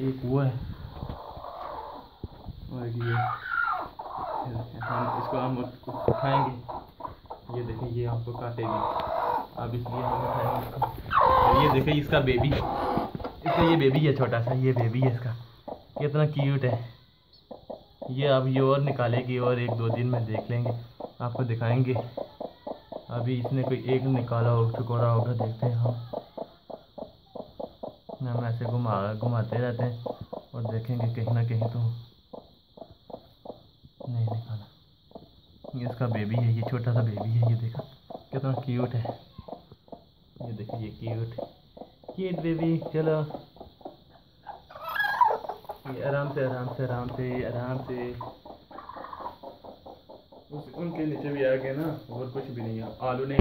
एक वो है। और ये हम इसको, हम उठाएँगे ये देखिए, ये आपको काटेगी अब इसलिए हम उठाएँगे ये देखिए, इसका बेबी इसका ये बेबी है छोटा सा, ये बेबी है इसका। कितना क्यूट है। ये अब ये और निकालेगी और एक दो दिन में देख लेंगे। आपको दिखाएँगे। अभी इसने कोई एक निकाला हो टुकड़ा होगा, देखते हैं हम। हम ऐसे घुमा, घुमाते रहते हैं और देखेंगे कहीं ना कहीं तो नहीं निकाला ये इसका बेबी है, ये छोटा सा बेबी है, ये देखा, कितना क्यूट है। ये देखिए, ये क्यूट क्यूट बेबी चलो। ये आराम से आराम से आराम से आराम से। उस, उनके नीचे भी आ गए ना, और कुछ भी नहीं है। आलू नहीं